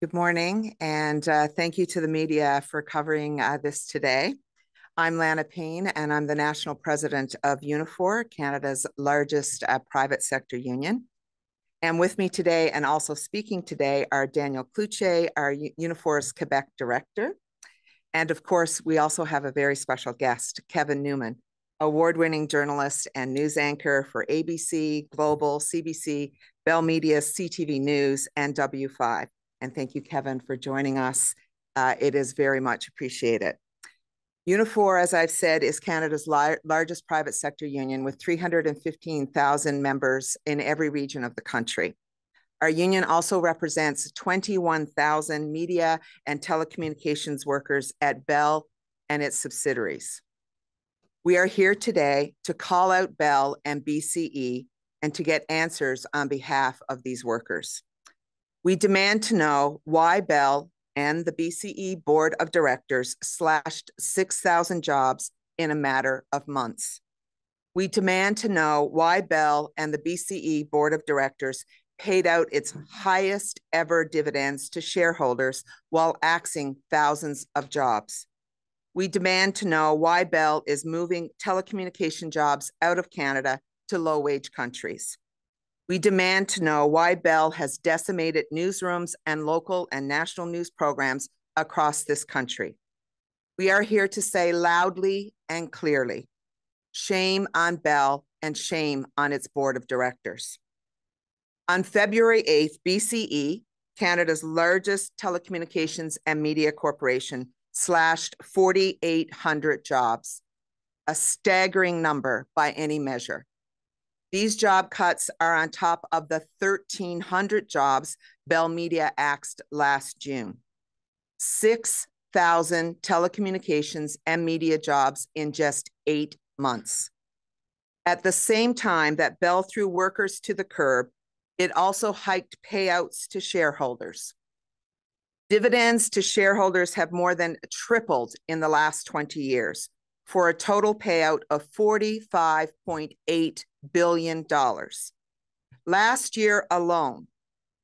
Good morning, and uh, thank you to the media for covering uh, this today. I'm Lana Payne, and I'm the National President of Unifor, Canada's largest uh, private sector union. And with me today, and also speaking today, are Daniel Cloutier, our Unifor's Quebec Director. And of course, we also have a very special guest, Kevin Newman, award-winning journalist and news anchor for ABC, Global, CBC, Bell Media, CTV News, and W5. And thank you, Kevin, for joining us. Uh, it is very much appreciated. Unifor, as I've said, is Canada's lar largest private sector union with 315,000 members in every region of the country. Our union also represents 21,000 media and telecommunications workers at Bell and its subsidiaries. We are here today to call out Bell and BCE and to get answers on behalf of these workers. We demand to know why Bell and the BCE Board of Directors slashed 6,000 jobs in a matter of months. We demand to know why Bell and the BCE Board of Directors paid out its highest ever dividends to shareholders while axing thousands of jobs. We demand to know why Bell is moving telecommunication jobs out of Canada to low wage countries. We demand to know why Bell has decimated newsrooms and local and national news programs across this country. We are here to say loudly and clearly shame on Bell and shame on its board of directors. On February 8th, BCE, Canada's largest telecommunications and media corporation, slashed 4,800 jobs, a staggering number by any measure. These job cuts are on top of the 1,300 jobs Bell Media axed last June. 6,000 telecommunications and media jobs in just eight months. At the same time that Bell threw workers to the curb, it also hiked payouts to shareholders. Dividends to shareholders have more than tripled in the last 20 years, for a total payout of $45.8 billion. Last year alone,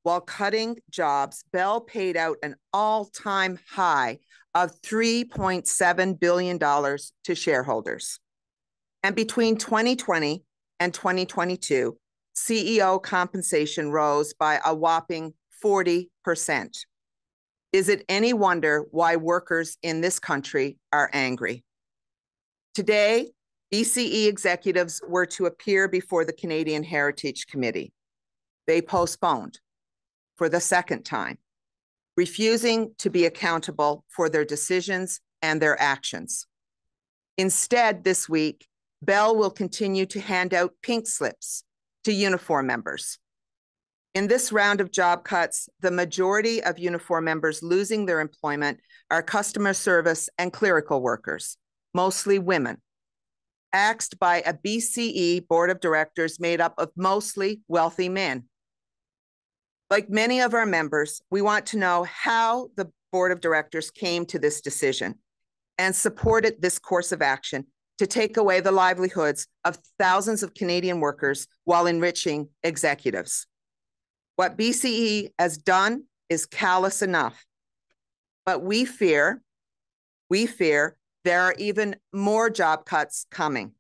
while cutting jobs, Bell paid out an all time high of $3.7 billion to shareholders. And between 2020 and 2022, CEO compensation rose by a whopping 40%. Is it any wonder why workers in this country are angry? Today, BCE executives were to appear before the Canadian Heritage Committee. They postponed for the second time, refusing to be accountable for their decisions and their actions. Instead, this week, Bell will continue to hand out pink slips to Unifor members. In this round of job cuts, the majority of Unifor members losing their employment are customer service and clerical workers mostly women, axed by a BCE board of directors made up of mostly wealthy men. Like many of our members, we want to know how the board of directors came to this decision and supported this course of action to take away the livelihoods of thousands of Canadian workers while enriching executives. What BCE has done is callous enough, but we fear, we fear there are even more job cuts coming.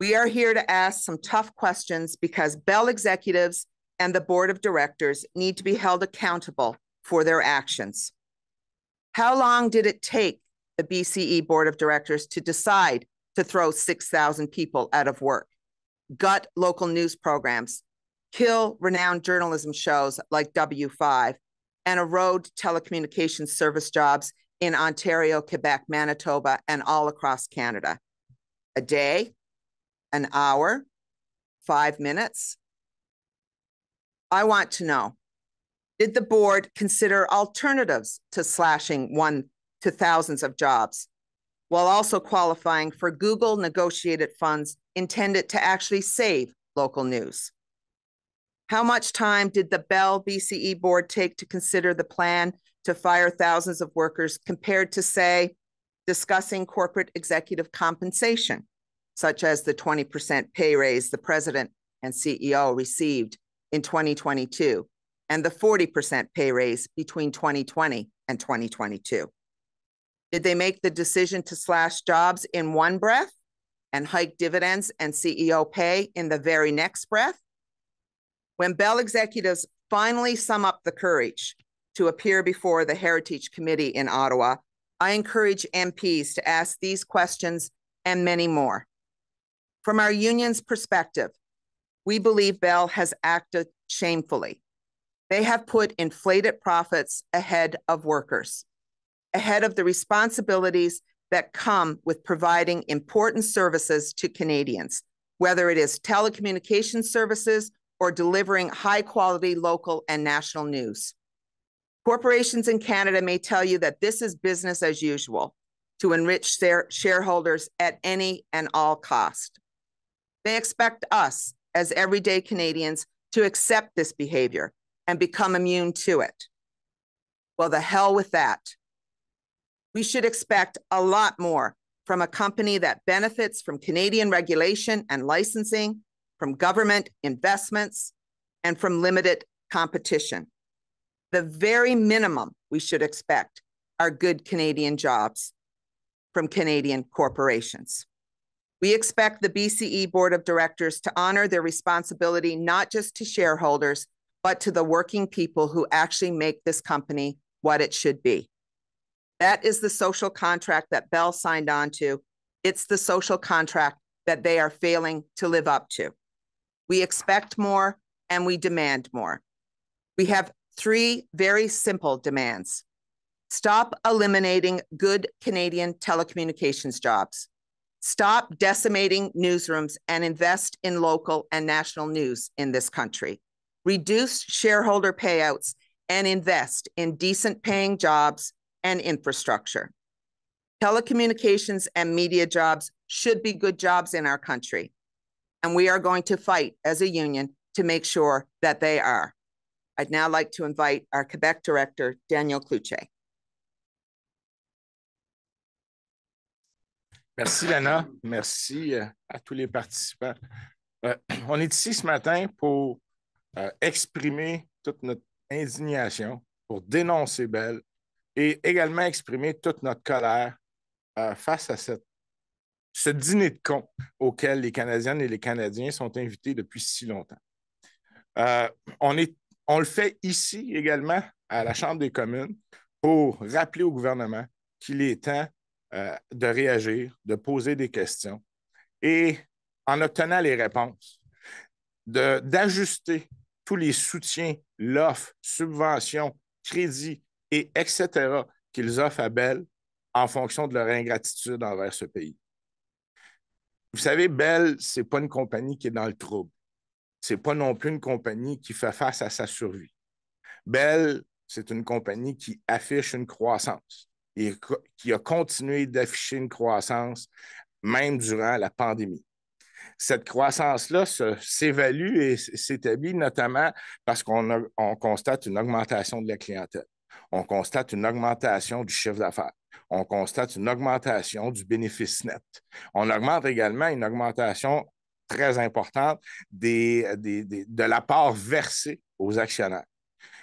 We are here to ask some tough questions because Bell executives and the board of directors need to be held accountable for their actions. How long did it take the BCE board of directors to decide to throw 6,000 people out of work, gut local news programs, kill renowned journalism shows like W5, and erode telecommunications service jobs in Ontario, Quebec, Manitoba, and all across Canada. A day, an hour, five minutes. I want to know, did the board consider alternatives to slashing one to thousands of jobs while also qualifying for Google negotiated funds intended to actually save local news? How much time did the Bell BCE board take to consider the plan to fire thousands of workers compared to, say, discussing corporate executive compensation, such as the 20% pay raise the president and CEO received in 2022, and the 40% pay raise between 2020 and 2022? Did they make the decision to slash jobs in one breath and hike dividends and CEO pay in the very next breath? When Bell executives finally sum up the courage to appear before the Heritage Committee in Ottawa, I encourage MPs to ask these questions and many more. From our union's perspective, we believe Bell has acted shamefully. They have put inflated profits ahead of workers, ahead of the responsibilities that come with providing important services to Canadians, whether it is telecommunications services or delivering high quality local and national news. Corporations in Canada may tell you that this is business as usual to enrich their shareholders at any and all cost. They expect us as everyday Canadians to accept this behavior and become immune to it. Well, the hell with that. We should expect a lot more from a company that benefits from Canadian regulation and licensing, from government investments, and from limited competition. The very minimum we should expect are good Canadian jobs from Canadian corporations. We expect the BCE Board of Directors to honor their responsibility not just to shareholders, but to the working people who actually make this company what it should be. That is the social contract that Bell signed on to. It's the social contract that they are failing to live up to. We expect more and we demand more. We have three very simple demands. Stop eliminating good Canadian telecommunications jobs. Stop decimating newsrooms and invest in local and national news in this country. Reduce shareholder payouts and invest in decent paying jobs and infrastructure. Telecommunications and media jobs should be good jobs in our country. And we are going to fight as a union to make sure that they are. I'd now like to invite our Quebec Director, Daniel Cloutier. Merci, Lana. Merci euh, à tous les participants. Euh, on est ici ce matin pour euh, exprimer toute notre indignation, pour dénoncer Bell et également exprimer toute notre colère face à cette, ce dîner de cons auquel les Canadiennes et les Canadiens sont invités depuis si longtemps. on, est, on le fait ici également à la Chambre des communes pour rappeler au gouvernement qu'il est temps euh, de réagir, de poser des questions et en obtenant les réponses, d'ajuster tous les soutiens, l'offre, subventions, crédits et etc. qu'ils offrent à Bell en fonction de leur ingratitude envers ce pays. Vous savez, Bell, ce n'est pas une compagnie qui est dans le trouble. Ce n'est pas non plus une compagnie qui fait face à sa survie. Bell, c'est une compagnie qui affiche une croissance et qui a continué d'afficher une croissance même durant la pandémie. Cette croissance-là s'évalue et s'établit notamment parce qu'on constate une augmentation de la clientèle. On constate une augmentation du chiffre d'affaires. On constate une augmentation du bénéfice net. On augmente également une augmentation très importante de la part versée aux actionnaires.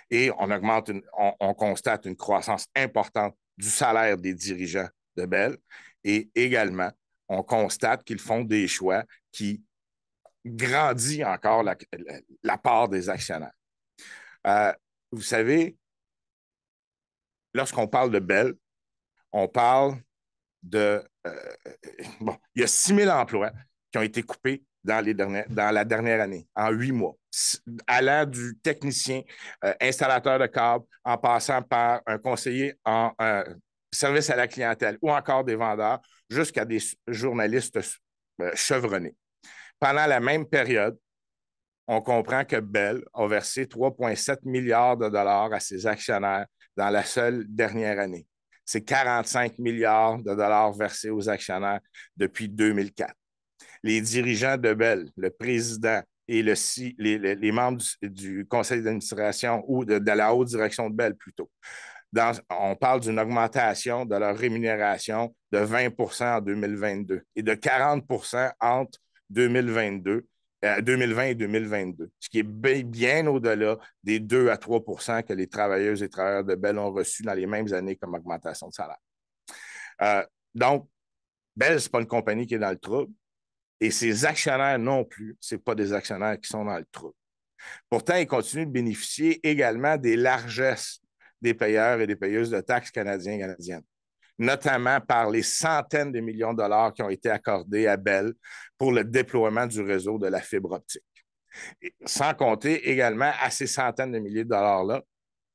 Et on, augmente on constate une croissance importante du salaire des dirigeants de Bell. Et également, on constate qu'ils font des choix qui grandissent encore la, part des actionnaires. Euh, vous savez, lorsqu'on parle de Bell, on parle de... Euh, bon, il y a 6 000 emplois qui ont été coupés dans, les dernières, dans la dernière année, en huit mois, allant du technicien euh, installateur de câbles en passant par un conseiller en service à la clientèle ou encore des vendeurs jusqu'à des journalistes euh, chevronnés. Pendant la même période, on comprend que Bell a versé 3,7 milliards de dollars à ses actionnaires dans la seule dernière année. C'est 45 milliards de dollars versés aux actionnaires depuis 2004 les dirigeants de Bell, le président et le, les, membres du, conseil d'administration ou de, la haute direction de Bell plutôt. on parle d'une augmentation de leur rémunération de 20% en 2022 et de 40% entre 2022 2020 et 2022, ce qui est bien, au-delà des 2 à 3% que les travailleuses et travailleurs de Bell ont reçus dans les mêmes années comme augmentation de salaire. Euh, donc, Bell, ce n'est pas une compagnie qui est dans le trouble et ses actionnaires non plus, ce pas des actionnaires qui sont dans le trouble. Pourtant, ils continuent de bénéficier également des largesses des payeurs et des payeuses de taxes canadiens et canadiennes notamment par les centaines de millions de dollars qui ont été accordés à Bell pour le déploiement du réseau de la fibre optique. sans compter également à ces centaines de milliers de dollars-là,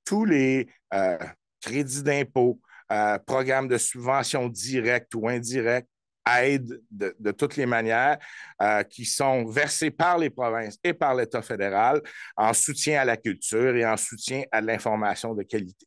tous les euh, crédits d'impôt, euh, programmes de subvention directs ou indirects, aides de, toutes les manières euh, qui sont versés par les provinces et par l'État fédéral en soutien à la culture et en soutien à l'information de qualité.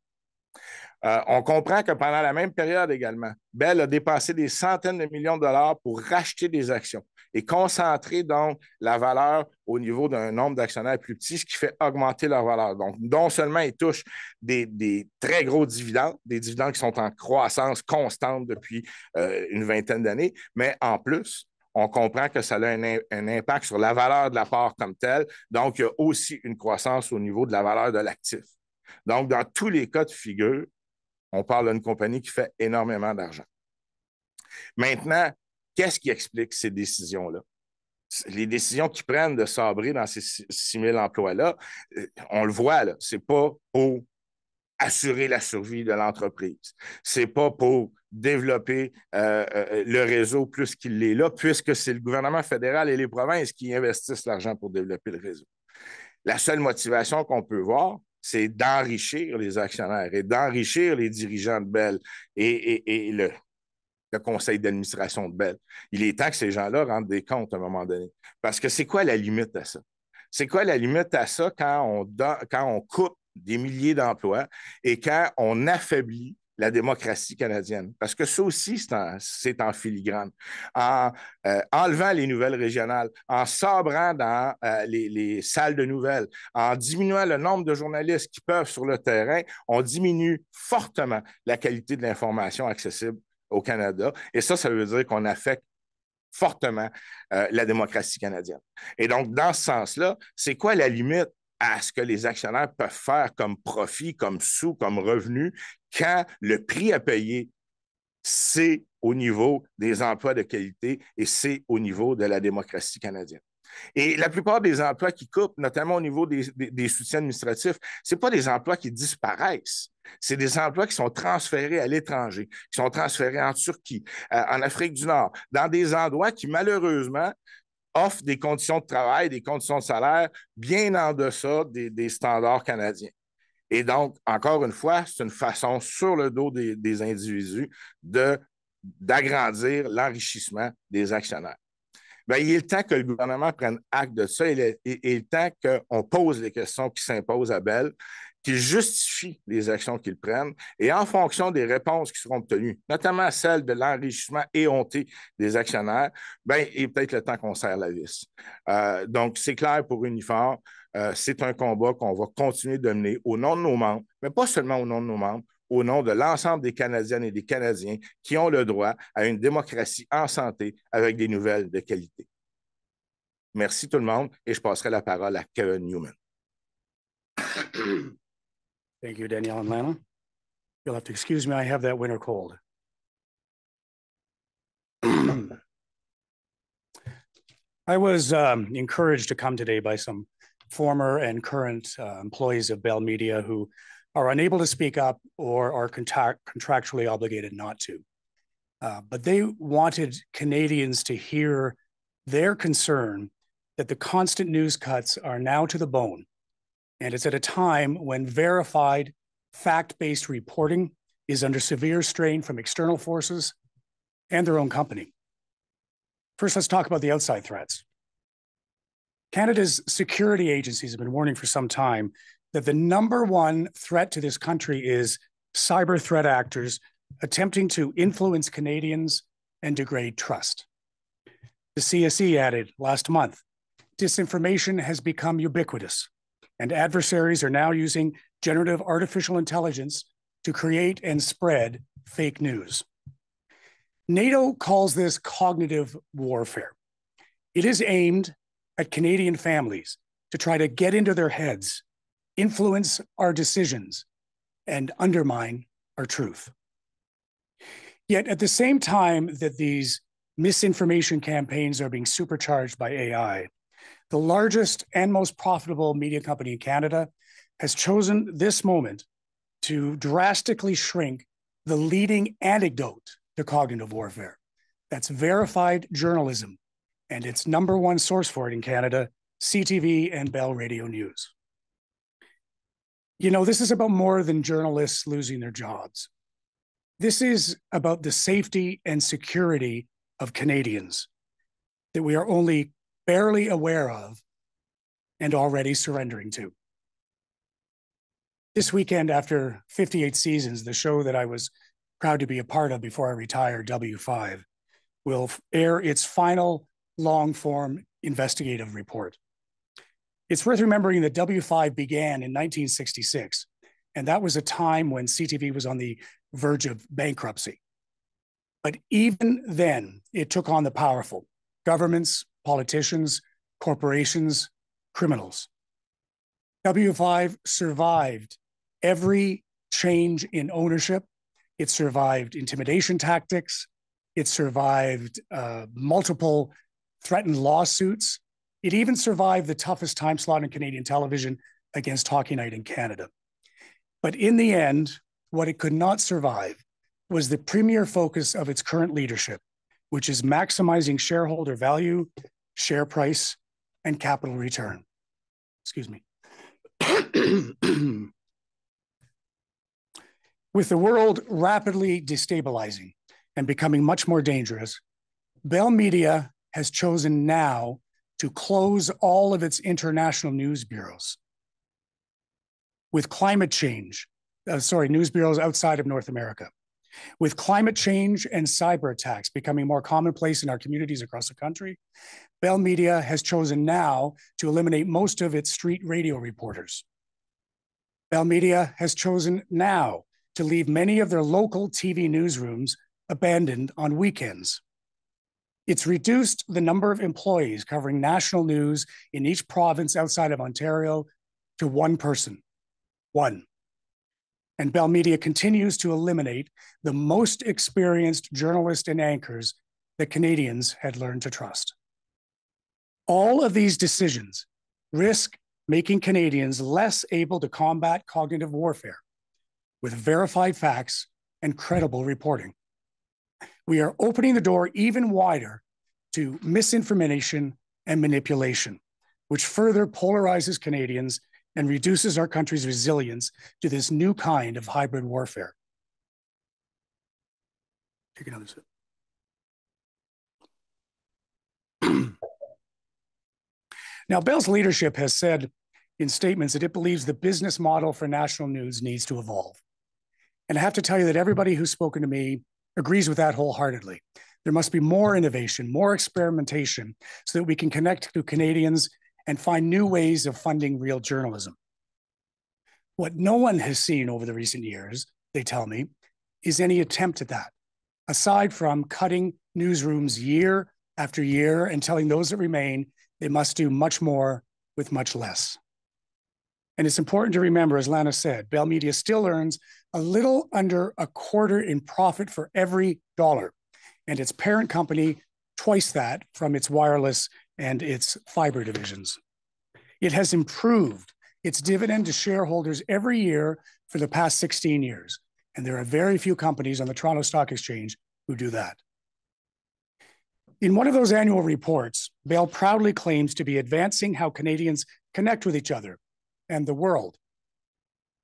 Euh, on comprend que pendant la même période également, Bell a dépensé des centaines de millions de dollars pour racheter des actions et concentrer donc la valeur au niveau d'un nombre d'actionnaires plus petit, ce qui fait augmenter leur valeur. Donc, non seulement ils touchent des, très gros dividendes, des dividendes qui sont en croissance constante depuis euh, une vingtaine d'années, mais en plus, on comprend que ça a un, un, impact sur la valeur de la part comme telle. Donc, il y a aussi une croissance au niveau de la valeur de l'actif. Donc, dans tous les cas de figure, on parle d'une compagnie qui fait énormément d'argent. Maintenant, qu'est-ce qui explique ces décisions-là? Les décisions qu'ils prennent de sabrer dans ces 6 000 emplois-là, euh, on le voit, ce n'est pas pour assurer la survie de l'entreprise. Ce n'est pas pour développer euh, euh, le réseau plus qu'il l'est là, puisque c'est le gouvernement fédéral et les provinces qui investissent l'argent pour développer le réseau. La seule motivation qu'on peut voir, c'est d'enrichir les actionnaires et d'enrichir les dirigeants de Bell et, le, conseil d'administration de Bell. Il est temps que ces gens-là rendent des comptes à un moment donné. Parce que c'est quoi la limite à ça? C'est quoi la limite à ça quand on, quand on coupe des milliers d'emplois et quand on affaiblit la démocratie canadienne? Parce que ça aussi, c'est en, filigrane. En euh, enlevant les nouvelles régionales, en sabrant dans euh, les, salles de nouvelles, en diminuant le nombre de journalistes qui peuvent sur le terrain, on diminue fortement la qualité de l'information accessible au Canada. Et ça, ça veut dire qu'on affecte fortement euh, la démocratie canadienne. Et donc, dans ce sens-là, c'est quoi la limite à ce que les actionnaires peuvent faire comme profit, comme sous, comme revenu, quand le prix à payer, c'est au niveau des emplois de qualité et c'est au niveau de la démocratie canadienne? Et la plupart des emplois qui coupent, notamment au niveau des, soutiens administratifs, ce pas des emplois qui disparaissent. C'est des emplois qui sont transférés à l'étranger, qui sont transférés en Turquie, euh, en Afrique du Nord, dans des endroits qui, malheureusement, offrent des conditions de travail, des conditions de salaire bien en deçà des, standards canadiens. Et donc, encore une fois, c'est une façon sur le dos des, individus d'agrandir l'enrichissement des actionnaires. Bien, il est le temps que le gouvernement prenne acte de ça. Il est, le temps qu'on pose les questions qui s'imposent à Bell qu'ils justifient les actions qu'ils prennent et en fonction des réponses qui seront obtenues, notamment celle de l'enrichissement éhonté des actionnaires, ben, il est peut-être le temps qu'on serre la vis. Euh, donc, c'est clair pour Unifor, euh, c'est un combat qu'on va continuer de mener au nom de nos membres, mais pas seulement au nom de nos membres, au nom de l'ensemble des Canadiennes et des Canadiens qui ont le droit à une démocratie en santé avec des nouvelles de qualité. Merci tout le monde et je passerai la parole à Kevin Newman. Thank you, Danielle and Lana. You'll have to excuse me, I have that winter cold. I was um, encouraged to come today by some former and current uh, employees of Bell Media who are unable to speak up or are contract contractually obligated not to. Uh, but they wanted Canadians to hear their concern that the constant news cuts are now to the bone and it's at a time when verified, fact based reporting is under severe strain from external forces and their own company. First, let's talk about the outside threats. Canada's security agencies have been warning for some time that the number one threat to this country is cyber threat actors attempting to influence Canadians and degrade trust. The CSE added last month disinformation has become ubiquitous and adversaries are now using generative artificial intelligence to create and spread fake news. NATO calls this cognitive warfare. It is aimed at Canadian families to try to get into their heads, influence our decisions, and undermine our truth. Yet at the same time that these misinformation campaigns are being supercharged by AI, the largest and most profitable media company in Canada has chosen this moment to drastically shrink the leading antidote to cognitive warfare. That's verified journalism and its number one source for it in Canada, CTV and Bell Radio News. You know, this is about more than journalists losing their jobs. This is about the safety and security of Canadians that we are only barely aware of and already surrendering to. This weekend, after 58 seasons, the show that I was proud to be a part of before I retired, W5, will air its final long form investigative report. It's worth remembering that W5 began in 1966, and that was a time when CTV was on the verge of bankruptcy. But even then, it took on the powerful governments, politicians, corporations, criminals. W5 survived every change in ownership. It survived intimidation tactics. It survived uh, multiple threatened lawsuits. It even survived the toughest time slot in Canadian television against Hockey Night in Canada. But in the end, what it could not survive was the premier focus of its current leadership, which is maximizing shareholder value, share price, and capital return. Excuse me. With the world rapidly destabilizing and becoming much more dangerous, Bell Media has chosen now to close all of its international news bureaus. With climate change, uh, sorry, news bureaus outside of North America. With climate change and cyber attacks becoming more commonplace in our communities across the country, Bell Media has chosen now to eliminate most of its street radio reporters. Bell Media has chosen now to leave many of their local TV newsrooms abandoned on weekends. It's reduced the number of employees covering national news in each province outside of Ontario to one person. One. And Bell Media continues to eliminate the most experienced journalists and anchors that Canadians had learned to trust. All of these decisions risk making Canadians less able to combat cognitive warfare with verified facts and credible reporting. We are opening the door even wider to misinformation and manipulation, which further polarizes Canadians and reduces our country's resilience to this new kind of hybrid warfare. Take another sip. now, Bell's leadership has said in statements that it believes the business model for national news needs to evolve. And I have to tell you that everybody who's spoken to me agrees with that wholeheartedly. There must be more innovation, more experimentation, so that we can connect to Canadians and find new ways of funding real journalism. What no one has seen over the recent years, they tell me, is any attempt at that, aside from cutting newsrooms year after year and telling those that remain they must do much more with much less. And it's important to remember, as Lana said, Bell Media still earns a little under a quarter in profit for every dollar, and its parent company twice that from its wireless and its fiber divisions. It has improved its dividend to shareholders every year for the past 16 years, and there are very few companies on the Toronto Stock Exchange who do that. In one of those annual reports, Bell proudly claims to be advancing how Canadians connect with each other and the world.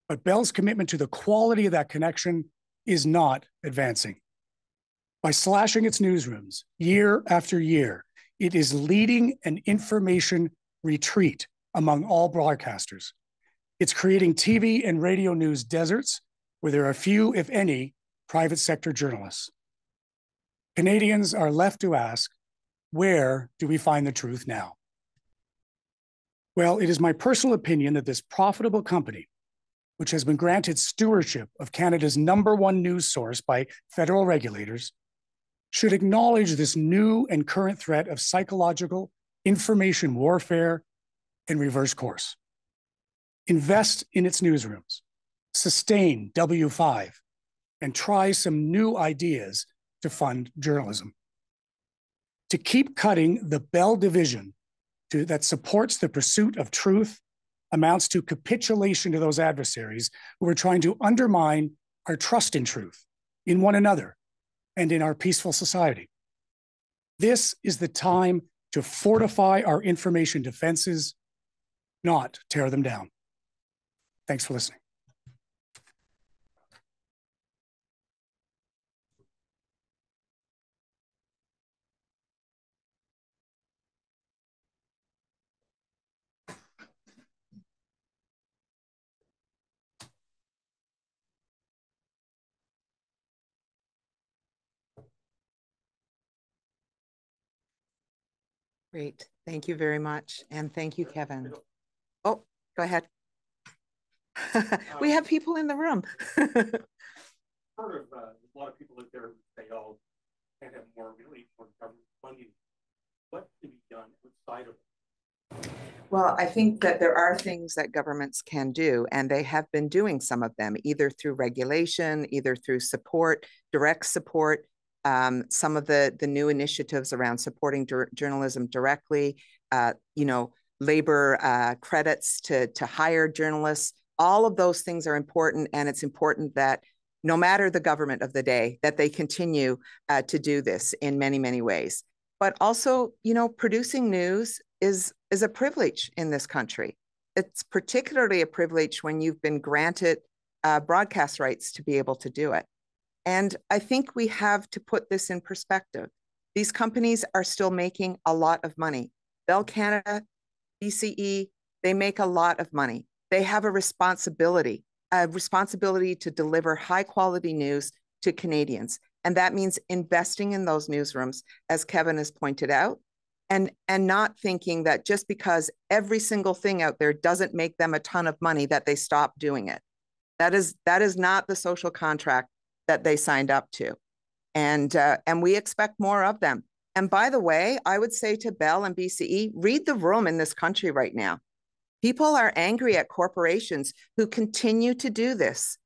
But Bell's commitment to the quality of that connection is not advancing. By slashing its newsrooms year after year, it is leading an information retreat among all broadcasters. It's creating TV and radio news deserts where there are few, if any, private sector journalists. Canadians are left to ask, where do we find the truth now? Well, it is my personal opinion that this profitable company, which has been granted stewardship of Canada's number one news source by federal regulators, should acknowledge this new and current threat of psychological information warfare, and reverse course. Invest in its newsrooms, sustain W5, and try some new ideas to fund journalism. To keep cutting the Bell division to, that supports the pursuit of truth amounts to capitulation to those adversaries who are trying to undermine our trust in truth, in one another, and in our peaceful society. This is the time to fortify our information defenses, not tear them down. Thanks for listening. Great. Thank you very much. And thank you, Kevin. Oh, go ahead. we have people in the room. Part of uh, a lot of people out there say, oh, can't have more relief for government funding. What can be done outside of it? Well, I think that there are things that governments can do, and they have been doing some of them, either through regulation, either through support, direct support, um, some of the the new initiatives around supporting journalism directly, uh, you know, labor uh, credits to to hire journalists. All of those things are important, and it's important that no matter the government of the day, that they continue uh, to do this in many many ways. But also, you know, producing news is is a privilege in this country. It's particularly a privilege when you've been granted uh, broadcast rights to be able to do it. And I think we have to put this in perspective. These companies are still making a lot of money. Bell Canada, BCE, they make a lot of money. They have a responsibility, a responsibility to deliver high quality news to Canadians. And that means investing in those newsrooms, as Kevin has pointed out, and, and not thinking that just because every single thing out there doesn't make them a ton of money, that they stop doing it. That is, that is not the social contract that they signed up to. And, uh, and we expect more of them. And by the way, I would say to Bell and BCE, read the room in this country right now. People are angry at corporations who continue to do this,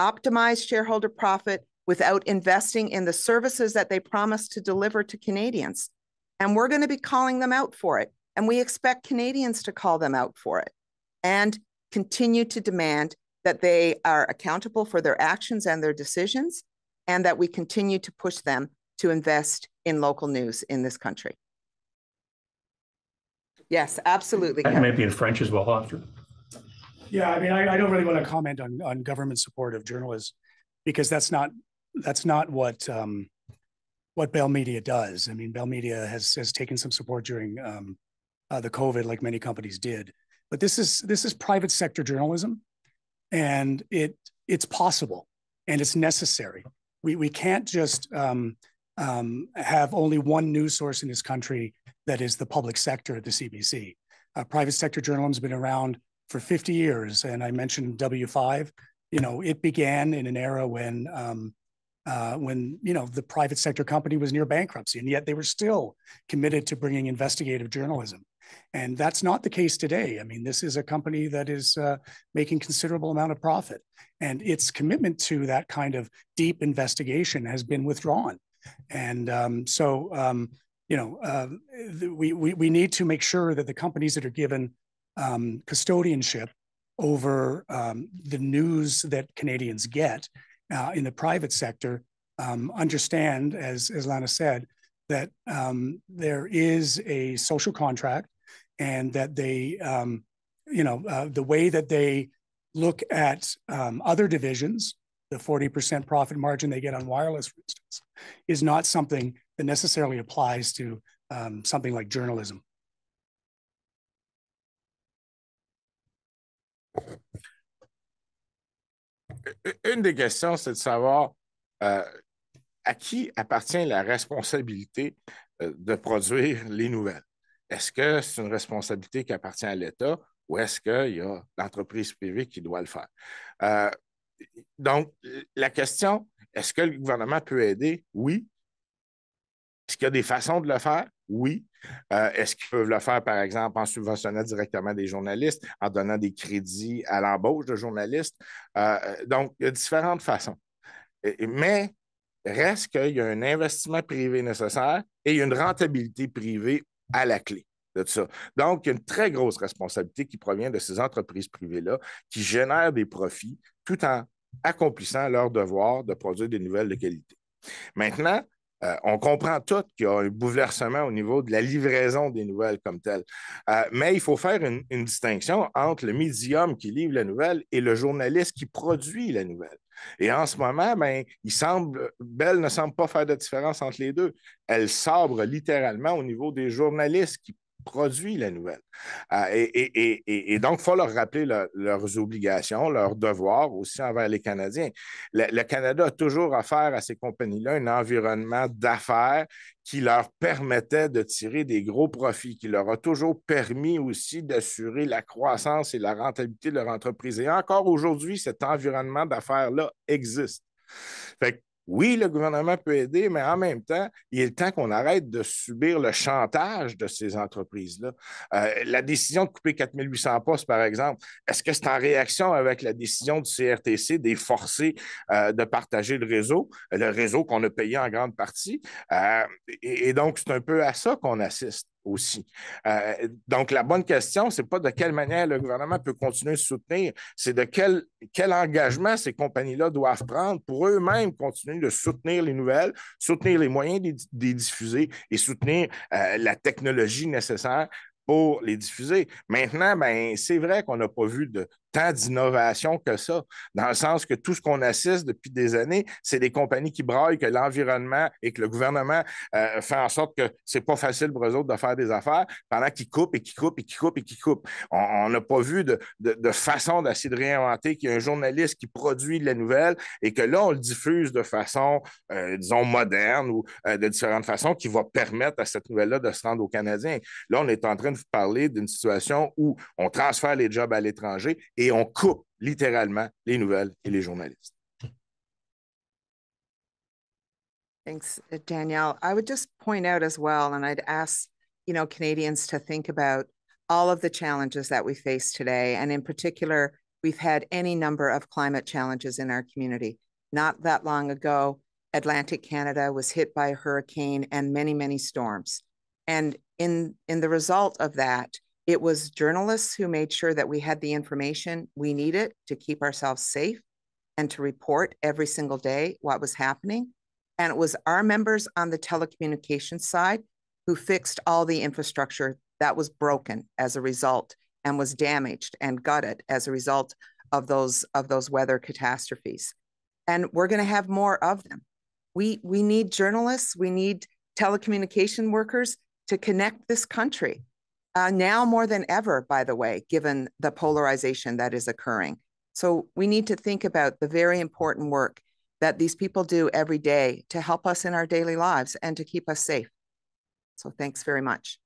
optimize shareholder profit without investing in the services that they promised to deliver to Canadians. And we're going to be calling them out for it. And we expect Canadians to call them out for it and continue to demand that they are accountable for their actions and their decisions, and that we continue to push them to invest in local news in this country. Yes, absolutely. That might be in French as well after. Yeah, I mean, I, I, don't really want to comment on, on government support of journalists because that's not that's not what um, what Bell Media does. I mean, Bell Media has has taken some support during um, uh, the COVID, like many companies did. But this is this is private sector journalism, and it it's possible and it's necessary. We we can't just um, um, have only one news source in this country that is the public sector the CBC. Uh, private sector journalism has been around for 50 years, and I mentioned W5. You know, it began in an era when um, uh, when you know the private sector company was near bankruptcy, and yet they were still committed to bringing investigative journalism. And that's not the case today. I mean, this is a company that is uh, making considerable amount of profit, and its commitment to that kind of deep investigation has been withdrawn. And um, so, um, you know, uh, we, we we need to make sure that the companies that are given um, custodianship over um, the news that Canadians get uh, in the private sector um, understand, as as Lana said, that um, there is a social contract and that they, um, you know, uh, the way that they look at um, other divisions, the 40% profit margin they get on wireless, for instance, is not something that necessarily applies to um, something like journalism. Une des questions, c'est de savoir euh, à qui appartient la responsabilité euh, de produire les nouvelles. Est-ce que c'est une responsabilité qui appartient à l'État ou est-ce qu'il y a l'entreprise privée qui doit le faire? Euh, donc, la question, est-ce que le gouvernement peut aider? Oui. Est-ce qu'il y a des façons de le faire? Oui. Euh, est-ce qu'ils peuvent le faire, par exemple, en subventionnant directement des journalistes, en donnant des crédits à l'embauche de journalistes? Euh, donc, il y a différentes façons. Mais reste qu'il y a un investissement privé nécessaire et une rentabilité privée à la clé de ça. Donc, il y a une très grosse responsabilité qui provient de ces entreprises privées-là qui génèrent des profits tout en accomplissant leur devoir de produire des nouvelles de qualité. Maintenant, euh, on comprend tout qu'il y a un bouleversement au niveau de la livraison des nouvelles comme telles. Euh, mais il faut faire une, distinction entre le médium qui livre la nouvelle et le journaliste qui produit la nouvelle. Et en ce moment, ben, il semble, Belle ne semble pas faire de différence entre les deux. Elle sabre littéralement au niveau des journalistes qui produit la nouvelle. Euh, et, donc, il faut leur rappeler leurs obligations, leurs devoirs aussi envers les Canadiens. Le, Canada a toujours offert à ces compagnies-là un environnement d'affaires qui leur permettait de tirer des gros profits, qui leur a toujours permis aussi d'assurer la croissance et la rentabilité de leur entreprise. Et encore aujourd'hui, cet environnement d'affaires-là existe. Fait oui, le gouvernement peut aider, mais en même temps, il est temps qu'on arrête de subir le chantage de ces entreprises-là. Euh, la décision de couper 4800 postes, par exemple, est-ce que c'est en réaction avec la décision du CRTC des forcer euh, de partager le réseau, le réseau qu'on a payé en grande partie? Euh, et, donc, c'est un peu à ça qu'on assiste aussi. Euh, donc, la bonne question, ce n'est pas de quelle manière le gouvernement peut continuer de soutenir, c'est de quel, engagement ces compagnies-là doivent prendre pour eux-mêmes continuer de soutenir les nouvelles, soutenir les moyens de diffuser et soutenir euh, la technologie nécessaire pour les diffuser. Maintenant, ben, c'est vrai qu'on n'a pas vu de, tant d'innovation que ça, dans le sens que tout ce qu'on assiste depuis des années, c'est des compagnies qui braillent que l'environnement et que le gouvernement euh, fait en sorte que c'est pas facile pour eux autres de faire des affaires pendant qu'ils coupent et qu'ils coupent et qu'ils coupent et qu'ils coupent. On n'a pas vu de, façon d'essayer de réinventer qu'il y a un journaliste qui produit de la nouvelle et que là, on le diffuse de façon, euh, disons, moderne ou euh, de différentes façons qui va permettre à cette nouvelle-là de se rendre aux Canadiens. Là, on est en train de vous parler d'une situation où on transfère les jobs à l'étranger et et on coupe littéralement les nouvelles et les journalistes. Thanks, Danielle. I would just point out as well, and I'd ask, you know, Canadians to think about all of the challenges that we face today. And in particular, we've had any number of climate challenges in our community. Not that long ago, Atlantic Canada was hit by a hurricane and many, many storms. And in, in the result of that, it was journalists who made sure that we had the information we needed to keep ourselves safe and to report every single day what was happening. And it was our members on the telecommunications side who fixed all the infrastructure that was broken as a result and was damaged and gutted as a result of those of those weather catastrophes. And we're going to have more of them. We we need journalists, we need telecommunication workers to connect this country uh, now more than ever, by the way, given the polarization that is occurring. So we need to think about the very important work that these people do every day to help us in our daily lives and to keep us safe. So thanks very much.